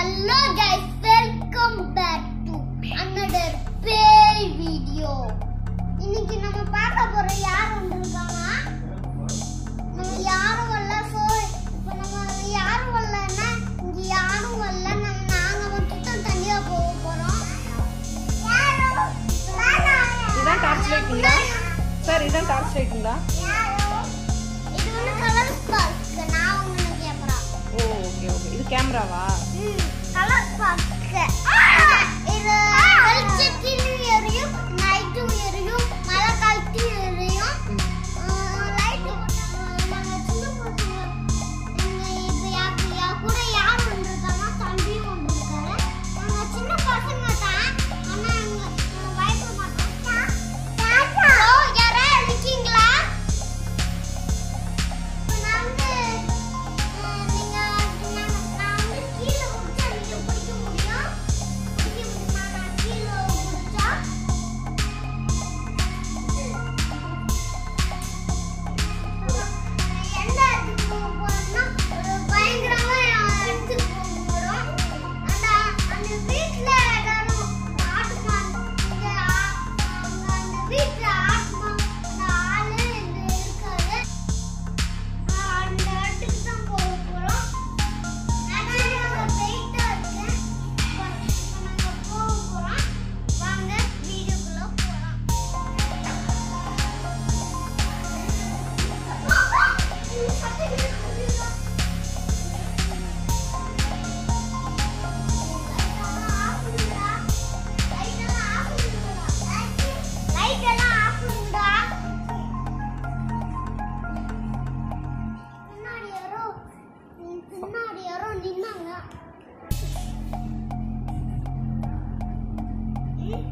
Hello guys welcome back to another பேய் video இன்னைக்கு நம்ம பார்க்க போற யார் வந்திருக்காங்கன்னா நம்ம யாரும் வரல சோ இப்போ நம்ம யாரும் வரலன்னா இங்க யாரும் வரல நம்ம நாங்க மட்டும் தான் தனியா போக போறோம். யாரும் இதான் டார்ச் லைட்டுங்களா சார் இதான் டார்ச் லைட்டுங்களா இது வந்து கலர் ஸ்பார்க் நான் உங்களுக்கு கேக்குறேன். ஓ ஓகே ஓகே இது கேமராவா Believe பின்னாடி யாரோ நின்னாங்க ம்?